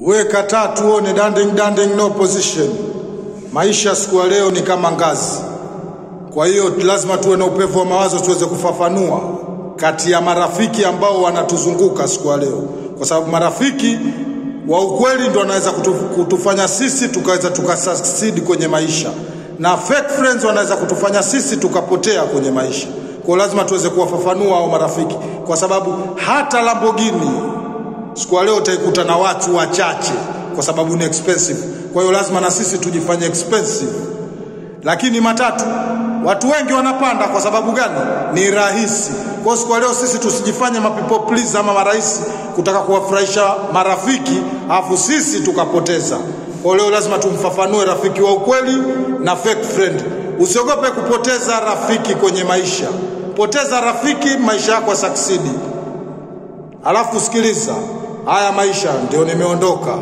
Weka taa tuone, danding danding, no position. Maisha siku ya leo ni kama ngazi, kwa hiyo lazima tuwe na upevu wa mawazo tuweze kufafanua kati ya marafiki ambao wanatuzunguka siku ya leo, kwa sababu marafiki wa ukweli ndio wanaweza kutu, kutufanya sisi tukaweza tukasucceed kwenye maisha, na fake friends wanaweza kutufanya sisi tukapotea kwenye maisha. Kwa lazima tuweze kuwafafanua hao marafiki, kwa sababu hata Lamborghini siku leo utaikuta na watu wachache, kwa sababu ni expensive. Kwa hiyo lazima na sisi tujifanye expensive. Lakini matatu watu wengi wanapanda kwa sababu gani? Ni rahisi. Kwa siku leo sisi tusijifanye mapipo please ama marahisi kutaka kuwafurahisha marafiki afu sisi tukapoteza. Kwa leo lazima tumfafanue rafiki wa ukweli na fake friend. Usiogope kupoteza rafiki kwenye maisha. Poteza rafiki, maisha yako succeed. Alafu sikiliza, haya maisha ndio nimeondoka,